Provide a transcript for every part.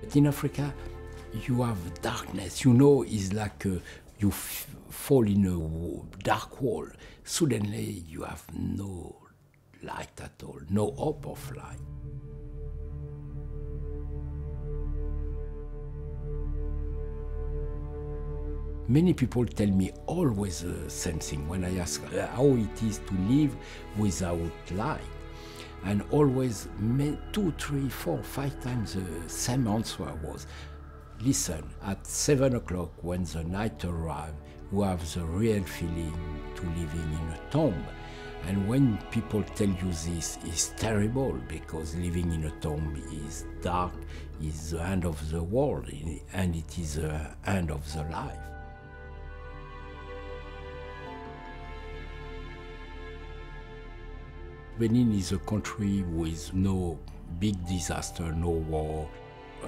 But in Africa, you have darkness. You know, it's like uh, you fall in a dark wall. Suddenly, you have no light at all, no hope of light. Many people tell me always the same thing when I ask how it is to live without light. And always two, three, four, five times the same answer was listen, at seven o'clock when the night arrives, you have the real feeling to living in a tomb. And when people tell you this, it's terrible because living in a tomb is dark, is the end of the world, and it is the end of the life. Benin is a country with no big disaster, no war.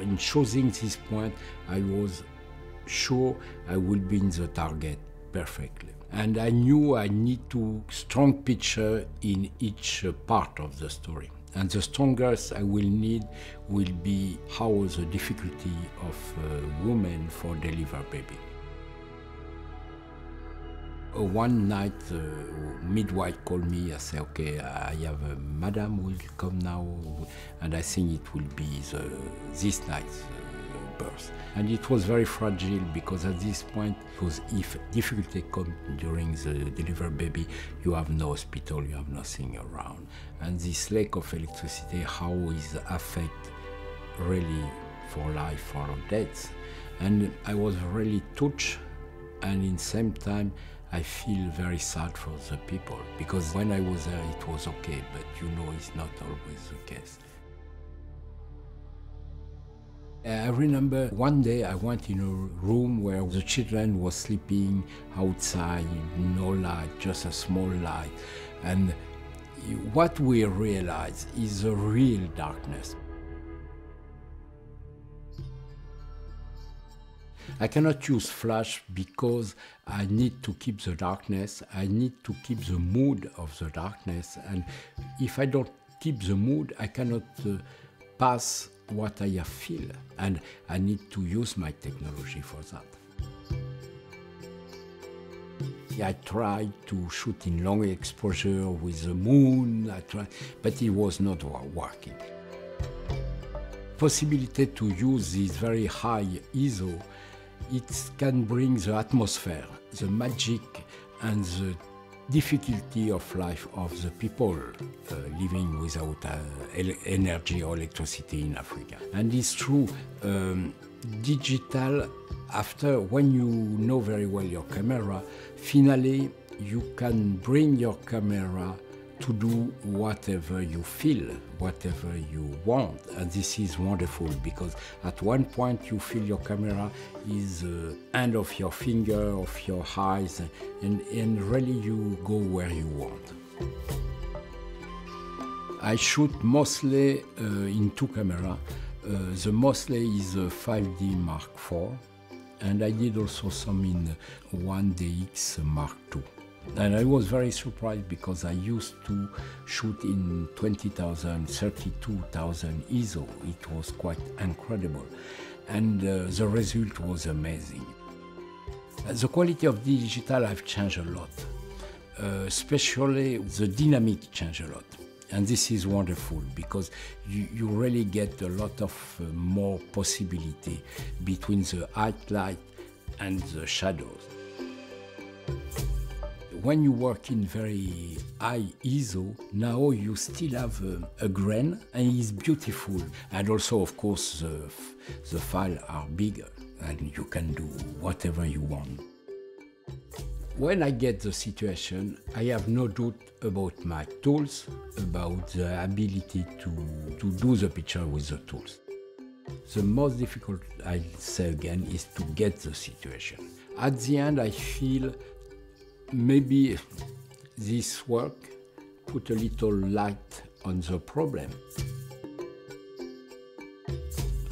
In choosing this point, I was sure I will be in the target perfectly. And I knew I need to strong picture in each part of the story. And the strongest I will need will be how the difficulty of uh, a woman for deliver baby. One night, uh, midwife called me. I said, "Okay, I have a madam will come now, and I think it will be the, this night's uh, birth." And it was very fragile because at this point, because if difficulty come during the delivery baby, you have no hospital, you have nothing around, and this lack of electricity, how is affect really for life or death? And I was really touched, and in same time. I feel very sad for the people because when I was there it was okay, but you know it's not always the case. I remember one day I went in a room where the children were sleeping outside, no light, just a small light. And what we realized is a real darkness. I cannot use flash because I need to keep the darkness, I need to keep the mood of the darkness, and if I don't keep the mood, I cannot uh, pass what I feel, and I need to use my technology for that. I tried to shoot in long exposure with the moon, I tried, but it was not working. Possibility to use this very high ISO it can bring the atmosphere, the magic, and the difficulty of life of the people uh, living without uh, energy or electricity in Africa. And it's true, um, digital, after when you know very well your camera, finally you can bring your camera to do whatever you feel, whatever you want. And this is wonderful because at one point you feel your camera is the end of your finger, of your eyes, and, and really you go where you want. I shoot mostly uh, in two cameras. Uh, the mostly is a 5D Mark IV, and I did also some in 1DX Mark II. And I was very surprised because I used to shoot in 20,000, 32,000 ISO. It was quite incredible. And uh, the result was amazing. The quality of digital have changed a lot. Uh, especially the dynamic changed a lot. And this is wonderful because you, you really get a lot of uh, more possibility between the highlight and the shadows when you work in very high ISO, now you still have a, a grain and it's beautiful. And also, of course, the, the files are bigger and you can do whatever you want. When I get the situation, I have no doubt about my tools, about the ability to, to do the picture with the tools. The most difficult, I say again, is to get the situation. At the end, I feel maybe this work put a little light on the problem.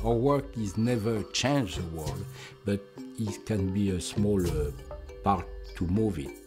Our work is never change the world, but it can be a small uh, part to move it.